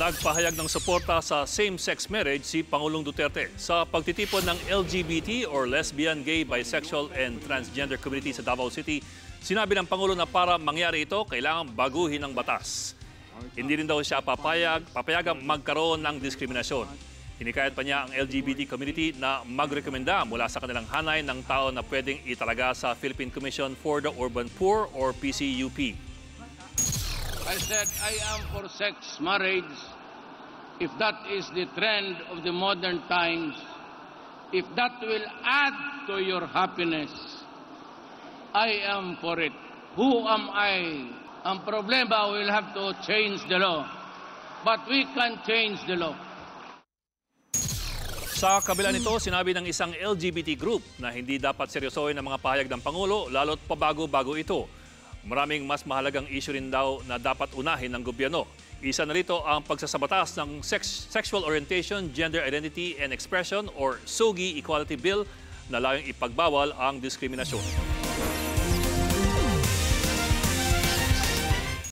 Nagpahayag ng suporta sa same-sex marriage si Pangulong Duterte sa pagtitipon ng LGBT or lesbian, gay, bisexual and transgender community sa Davao City. Sinabi ng Pangulo na para mangyari ito, kailangan baguhin ang batas. Hindi rin daw siya papayag, papayagang magkaroon ng diskriminasyon. Hinikayat pa niya ang LGBT community na magrekomenda mula sa kanilang hanay ng tao na pwedeng italaga sa Philippine Commission for the Urban Poor or PCUP. I said I am for sex marriage if that is the trend of the modern times, if that will add to your happiness. I am for it. Who am I? Ang problema, we'll have to change the law. But we can change the law. Sa kabila nito, sinabi ng isang LGBT group na hindi dapat seryosohin ang mga pahayag ng Pangulo, lalo't pabago-bago ito. Maraming mas mahalagang issue rin daw na dapat unahin ng gobyerno. Isa na rito ang pagsasabatas ng sex- Sexual Orientation, Gender Identity and Expression or SOGI Equality Bill na layong ipagbawal ang diskriminasyon.